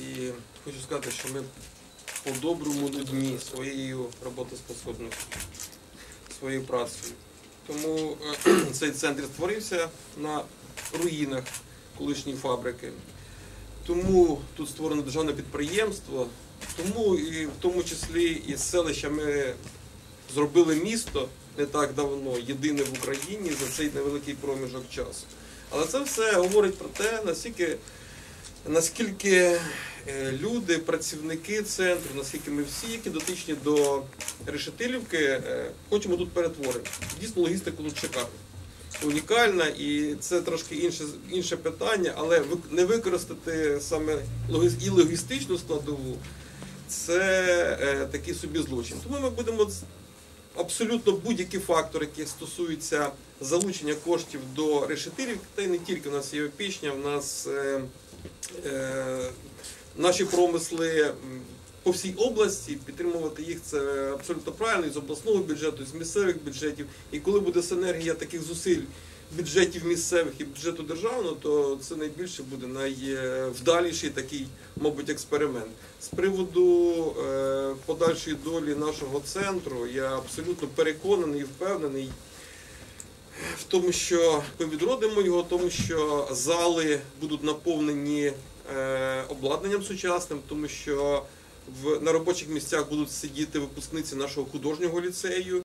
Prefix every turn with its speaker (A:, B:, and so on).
A: І хочу сказати, що ми по-доброму людьми своєю роботоспособністю, своєю працею. Тому е, цей центр створився на руїнах колишньої фабрики. Тому тут створено державне підприємство, тому і в тому числі і селища ми зробили місто не так давно, єдине в Україні за цей невеликий проміжок часу. Але це все говорить про те, наскільки, наскільки е, люди, працівники центру, наскільки ми всі, які дотичні до Решетилівки, е, хочемо тут перетворення. Дійсно, логістика тут шикарна. Унікальна, і це трошки інше, інше питання, але не використати саме і логістичну складову це е, такий собі злочин. Тому ми будемо абсолютно будь-які фактори, які стосуються залучення коштів до решетирів, та й не тільки у нас є опічня, у нас е, наші промисли по всій області, підтримувати їх це абсолютно правильно і з обласного бюджету, і з місцевих бюджетів. І коли буде синергія таких зусиль бюджетів місцевих і бюджету державного, то це найбільше буде найвдаліший такий, мабуть, експеримент. З приводу е, подальшої долі нашого центру, я абсолютно переконаний і впевнений в тому, що ми відродимо його, тому що зали будуть наповнені е, обладнанням сучасним, тому що в, на робочих місцях будуть сидіти випускниці нашого художнього ліцею.